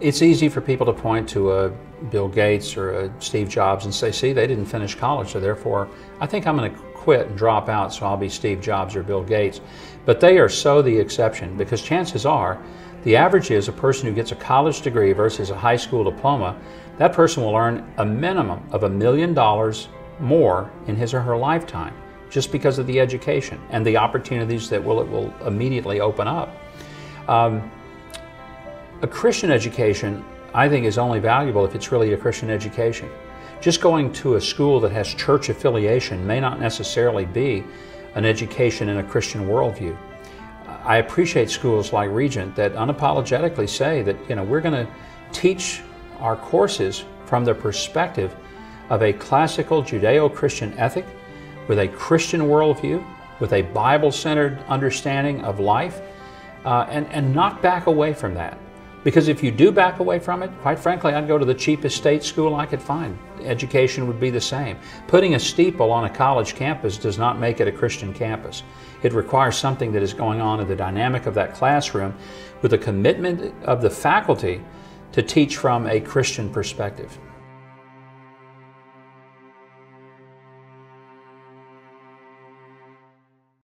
It's easy for people to point to a Bill Gates or a Steve Jobs and say, see, they didn't finish college, so therefore I think I'm going to quit and drop out, so I'll be Steve Jobs or Bill Gates. But they are so the exception because chances are the average is a person who gets a college degree versus a high school diploma, that person will earn a minimum of a million dollars more in his or her lifetime just because of the education and the opportunities that will, it will immediately open up. Um, a Christian education, I think, is only valuable if it's really a Christian education. Just going to a school that has church affiliation may not necessarily be an education in a Christian worldview. I appreciate schools like Regent that unapologetically say that you know we're going to teach our courses from the perspective of a classical Judeo-Christian ethic with a Christian worldview, with a Bible-centered understanding of life, uh, and, and not back away from that. Because if you do back away from it, quite frankly, I'd go to the cheapest state school I could find. Education would be the same. Putting a steeple on a college campus does not make it a Christian campus. It requires something that is going on in the dynamic of that classroom with a commitment of the faculty to teach from a Christian perspective.